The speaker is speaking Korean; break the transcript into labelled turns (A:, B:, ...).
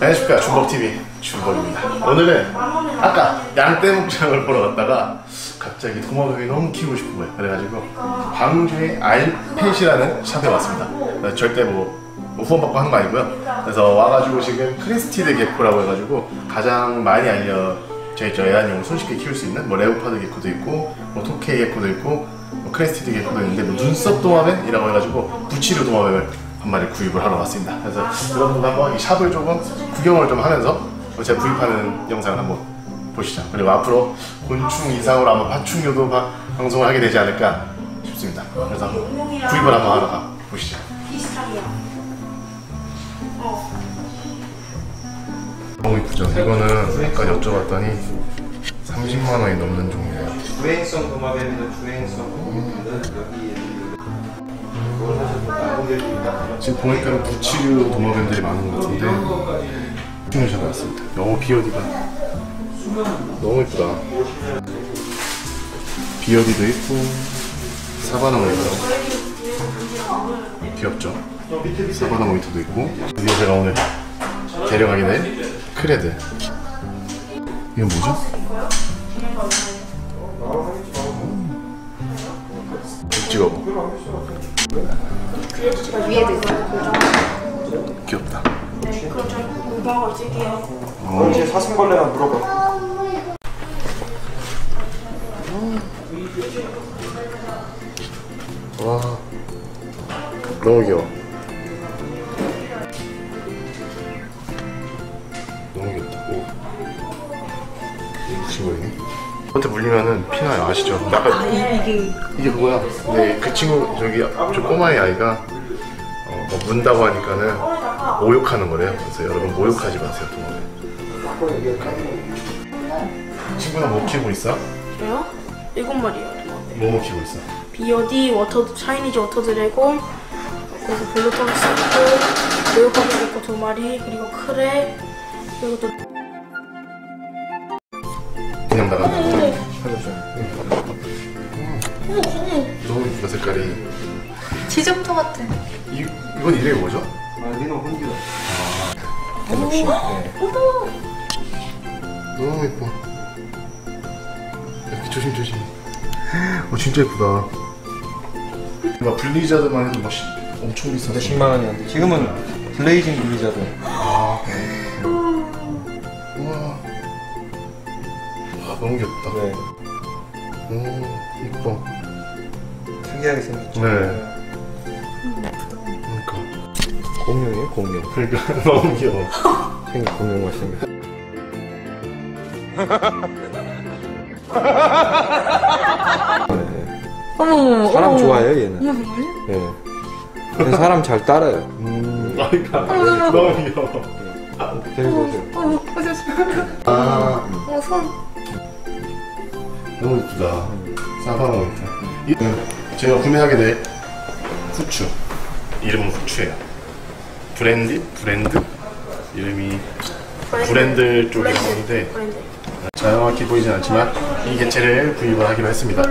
A: 안녕하십니까 준벅TV 준벅입니다. 오늘은 아까 양떼목장을 보러 갔다가 갑자기 도마뱀이 너무 키우고 싶은 거예요. 그래가지고 광주의 알펫이라는 shop에 왔습니다. 어, 절대 뭐, 뭐 후원받고 하는 거 아니고요. 그래서 와가지고 지금 crested gecko라고 해가지고 가장 많이 알려져 있죠. 애완용을 손쉽게 키울 수 있는 뭐 leopard gecko도 있고 뭐 tokay gecko도 있고 뭐 crested gecko도 있는데 뭐 눈썹 도마뱀이라고 해가지고 붙이류 도마뱀을 한 마리 구입을 하러 왔습니다. 그래서 여러분도 한번 이 샵을 조금 구경을 좀 하면서 제가 구입하는 영상을 한번 보시죠. 그리고 앞으로 곤충 이상으로 아마 파충류도 바- 방송을 하게 되지 않을까 싶습니다. 그래서 구입을 한번 하러 가 보시죠. 너무 이쁘죠? 이거는 아까 여쭤봤더니 30만 원이 넘는 종류예요.
B: 주행성 도마뱀이든 주행성 호흡이든 여기 그걸 사실 또 데도 있다.
A: 지금 보니까 부치류 도마뱀들이 많은 것 같은데 춤을 잡았습니다. 너무 비어디가 너무 이쁘다. 비어디도 있고 사바나 모니터 귀엽죠? 사바나 모니터도 있고 드디어 제가 오늘 데려가게 된 크레드 이건 뭐죠? 찍어봐
C: 위에도 있어요.
A: 귀엽다.
C: 네, 그럼 저희 공부하고 찍게요.
B: 언제 사슴벌레만 물어봐.
A: 와 너무 귀여워. 너무 귀엽다. 오. 붙인 거이네 저한테 물리면은 피나요 아시죠? 약간
C: 이게
A: 이게 그거야 근데 그 친구 저기 저 꼬마의 아이가 어, 뭐 문다고 하니까는 모욕하는 거래요 그래서 여러분 모욕하지 마세요 동물에 친구는 뭐 키우고 있어?
C: 저요? 일곱 마리요.
A: 뭐뭐 키우고 있어?
C: 비어디, 워터, 차이니즈 워터 드래곤, 그리고 블루톤스 있고, 레오파드 있고 두 마리, 그리고 크레, 그리고 또
A: 그냥 나간다 너무 이쁘다 색깔이
D: 지점토 같아.
A: 이, 이건 이름이 뭐죠?
B: 아, 니는 혼기다.
A: 갤럭시. 네. 너무 예뻐. 이렇게 조심조심. 어 진짜 예쁘다. 막 블리자드만 해도 막 시- 엄청 비싸
B: 10만 원이었는데 지금은 Blazing Blizzard.
A: 아 우와 와 너무 귀엽다
B: 네.
A: 오 이뻐
B: 특이하게 생겼죠.
A: 네 그러니까
B: 공룡이에요, 공룡.
A: 그러니까 너무 귀여워
B: 생긴 공룡 같이 생겼어. 네.
D: 어머머.
B: 사람 좋아해요, 얘는.
D: 어머 정말요?
B: 네. 얘는 사람 잘 따라요.
A: 음 그러니까 너무 귀여워
B: 데리고 오세요.
D: 어머 어머
A: 아
D: 어머 손.
A: 너무 이쁘다. 모니터. 이는 제가 구매하게 될 후추. 이름은 후추예요. 브랜드? 브랜드? 이름이 브랜드 쪽에 나오는데. 정확히 보이진 않지만 이 개체를 구입을 하기로 했습니다.